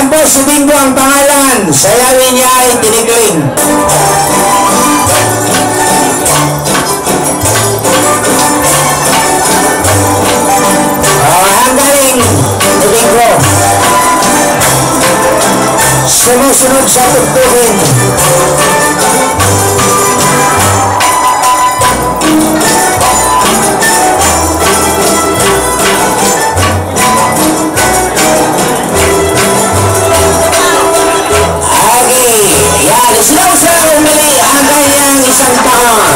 Bingo, ha? Yan po si Bingo ang pangalan. Sayawin niya ay Tinikling. Oh, ang galing ni Bingo. Sumusunod sa tugtugin. Yan, isigaw sa umili ang gayang isang taon.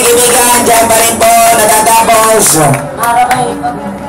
Kaibigan, dyan pa rin po, natatapos. Araw kayo.